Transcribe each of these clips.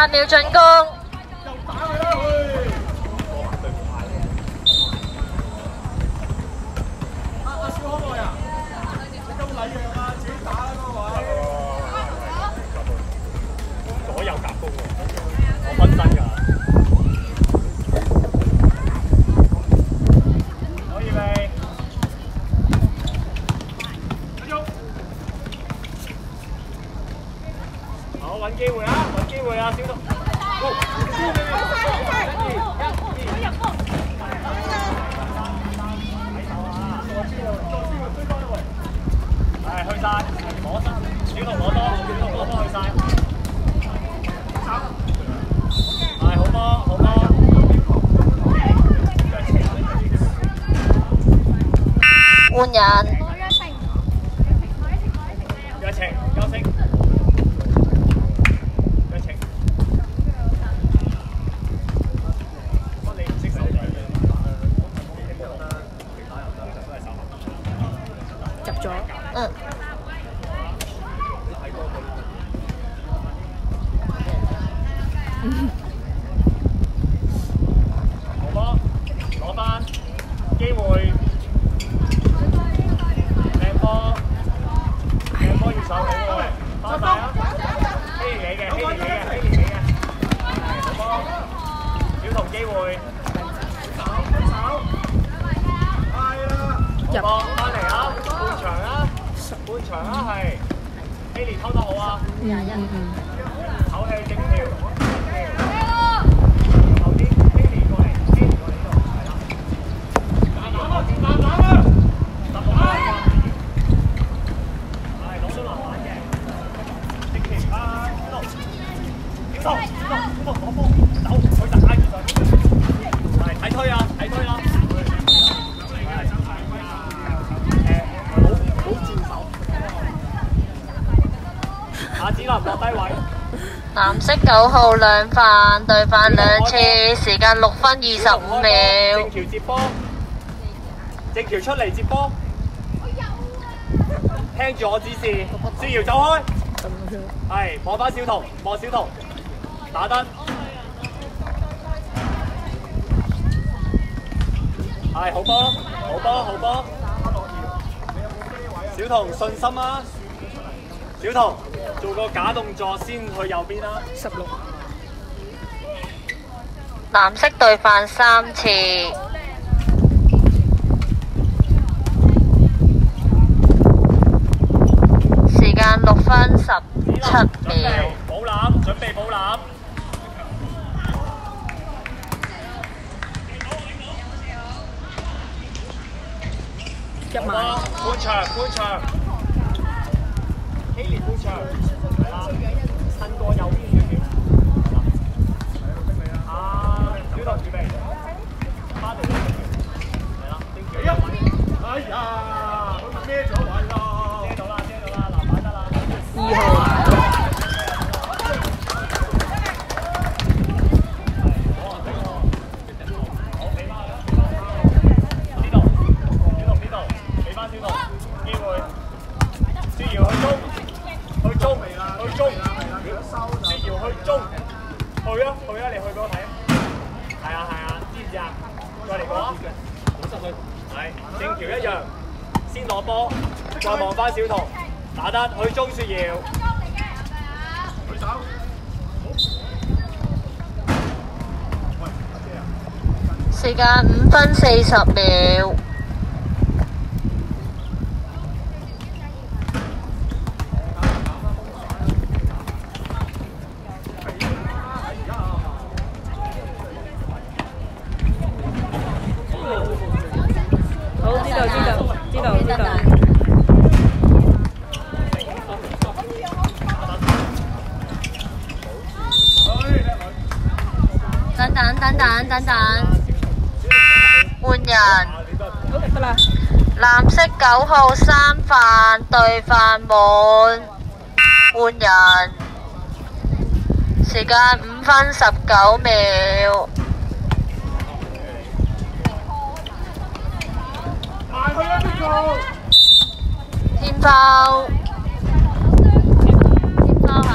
八秒进攻。左右夾攻喎，我分身㗎。可以未？好，揾機會啊！揾機會啊，小童。係去晒，攞身，小童攞多，小童攞多去晒。係好波，好波。換人，約情，休息。約情。不過你唔識手勢嘅，入咗。嗯，好波，攞翻機會。靚波，靚波要上嚟喎，翻晒啊！希連你嘅，希連你嘅，希連你嘅。係好波，小童機會。入波翻嚟啊！半場啊！半場啊係。希連偷得好啊！嗯嗯嗯。口氣整條。後啲希連過嚟，希連過嚟呢度，係啦。打打啊！打打啊！十六分㗎。係攞咗籃板嘅。整條啊！小童，小童，小童，小童攞波走，佢就挨住上。係睇推啊！睇推啦！誒，冇冇轉手。阿子林落低位。藍色九號兩犯對犯兩次，時間六分二十五秒正。橋接波，正橋出嚟接波。聽住我指示，舒瑤走開。係望翻小童，望小童，打得。係好波，好波，好波。小童信心啊！小童做個假動作先去右邊啦。十六。藍色對犯三次，時間六分十七秒。保攬，準備保攬。半場，半場。希連半場，係啦，啊，小童預備，花地係啦，正橋一位。哎呀，佢孭咗位咯。遮到啦，遮到啦，籃板得啦。二號。呢度，呢度，呢度，俾翻小童機會。舒瑤去中，去中，去中，舒瑤去中，去啊，去啊，你去俾我睇啊。係啊，係啊，知唔知啊？再嚟過啊。好失去。係，正橋一樣，先攞波，再望翻小童，打得去中雪瑤。舉手。時間五分四十秒。等等等等等等，換人。好，得啦。藍色九號三飯對飯滿，換人。時間五分十九秒。天包，天包係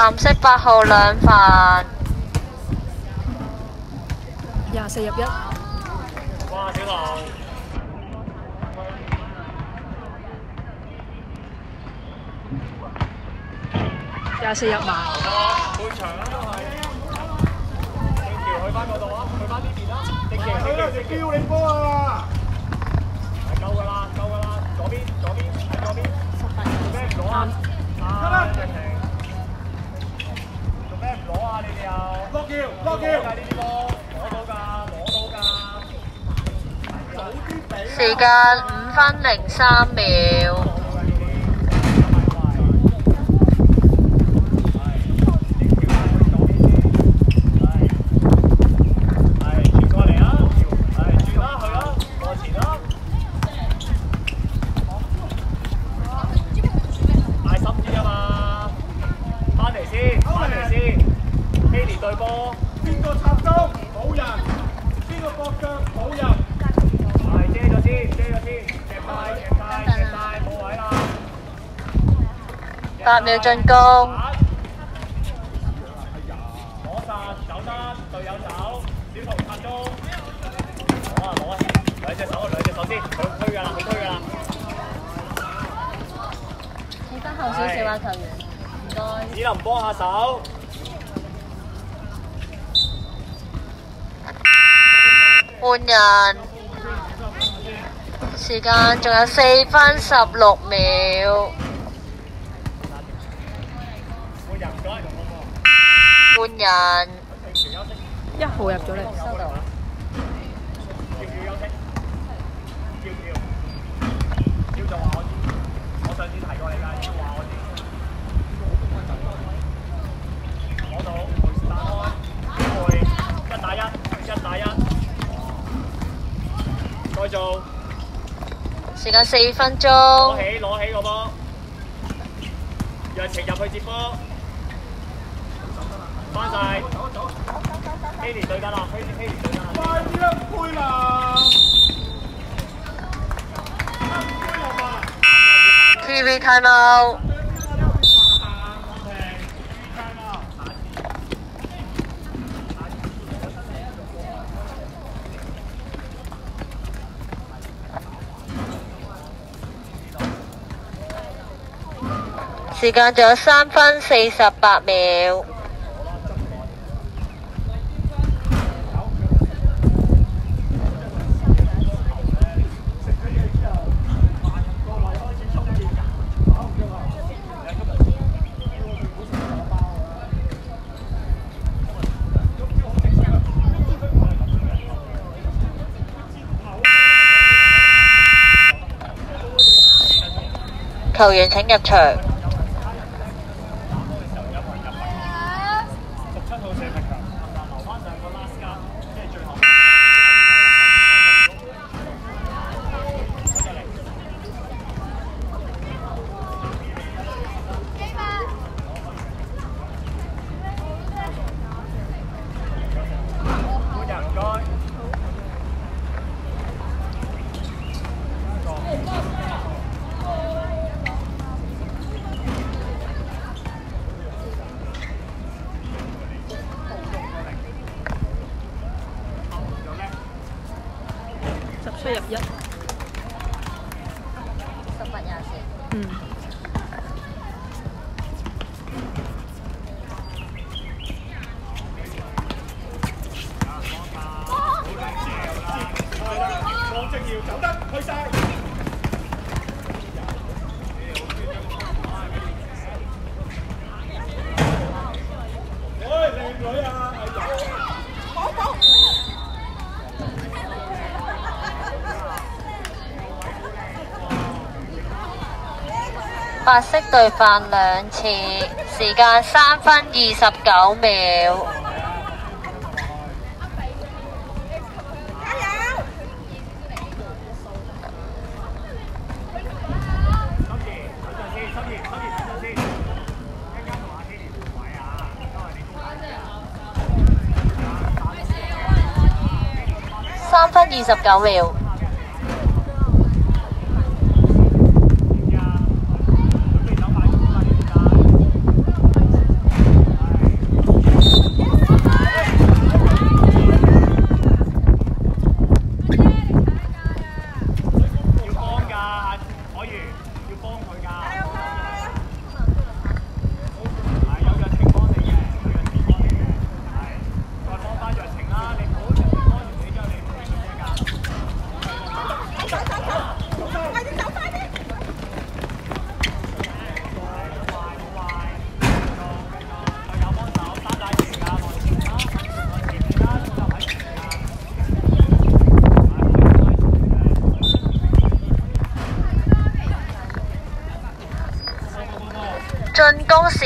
藍色八號兩飯，廿四入一，哇，小龍，廿四入埋，半場啦都係。正橋去翻嗰度啊，去翻呢邊啦。正橋，正橋，正橋，你波啊！係夠㗎啦，夠㗎啦，左邊，左邊，喺左邊。做咩唔攞啊？啊，攞啊？你哋又？落橋，落橋。㗎呢啲波，攞到㗎，攞到㗎。早啲俾啦。時間五分零三秒。㗎啦。企翻後少少啊，球員，唔該。只能幫下手。換人，時間仲有四分十六秒。半人，一打一，一打一，再做，時間四分攞，起攞起個波，讓情入去接波，翻晒。希連對緊啦，希希連對緊啦。快啲啦，佩蘭！TV time out。時間仲有三分四十八秒。球员请入场。白色對犯兩次，時間三分二十九秒。三分二十九秒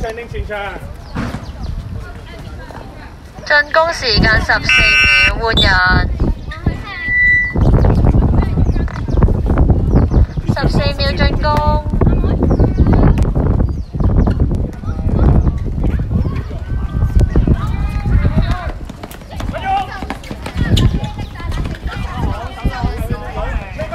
进攻時間十四秒，換人。十四秒進攻，呢個。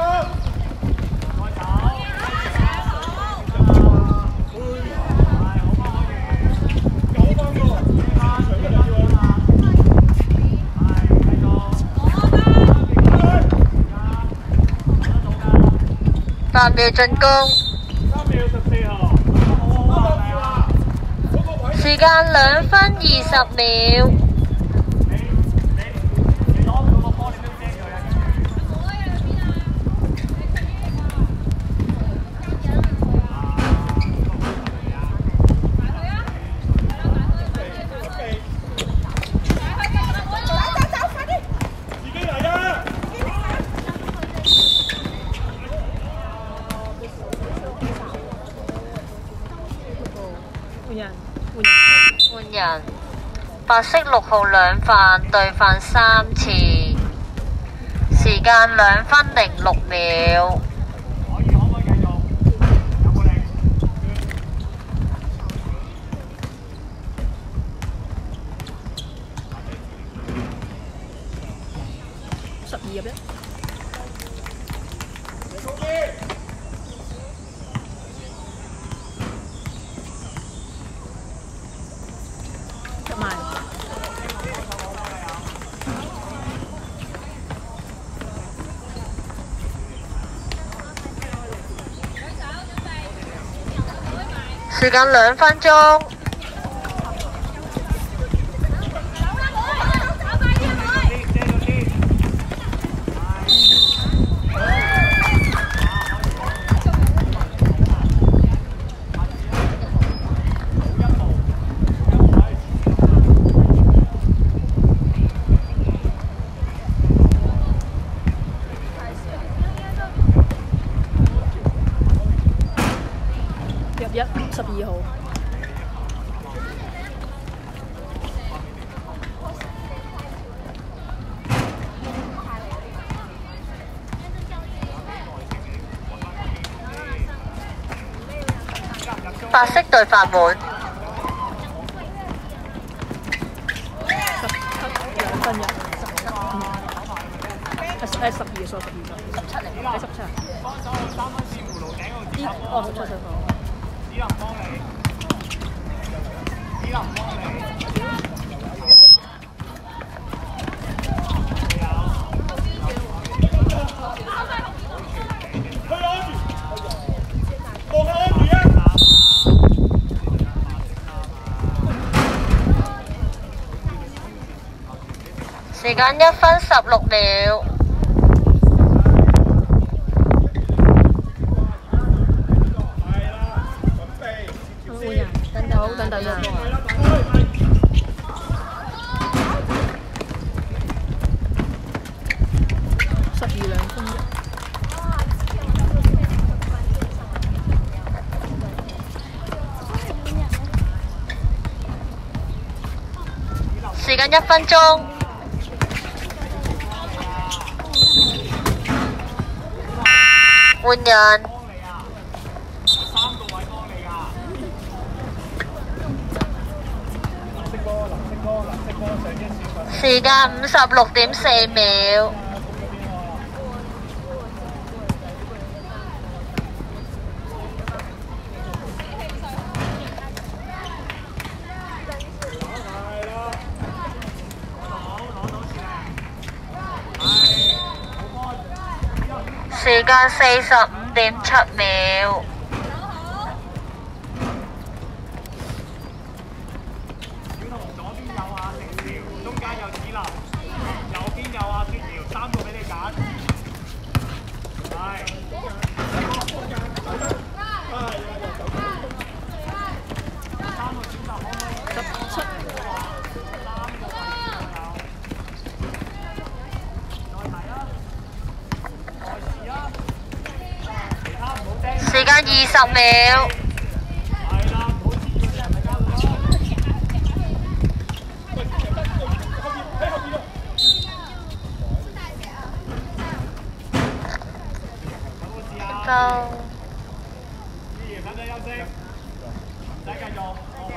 八秒進攻，三秒十四號，時間兩分二十秒。自己嚟啊！換人，換人。白色六号两犯对犯三次，时间两分零六秒。可以可唔可以繼續？有冇力？十二入一，入埋。只讲两分钟入一，十二號。白色對犯滿，十七兩分入，十七。嗯。誒誒十二數十二數。十七嚟。係十七啊。依哦十七十七。去時間一分十六秒。係啦，準備。时间，五十六点四秒，時間四十五點七秒右邊有阿雪瑤，三個俾你揀。係。十七、時間二十秒。係啦，唔好黐住人哋交到咯。有冇事啊？夠。依然等陣休息，唔使繼續個位。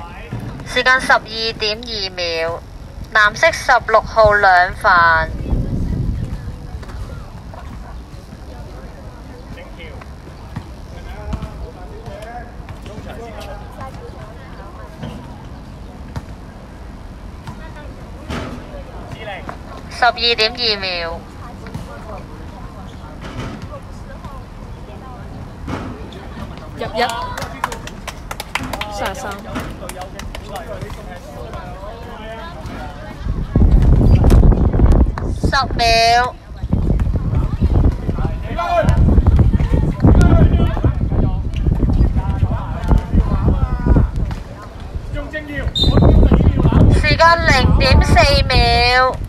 時間十二點二秒。藍色十六號兩飯。整橋。中場時間。指令。十二點二秒。入一，三十三，十秒。時間零點四秒。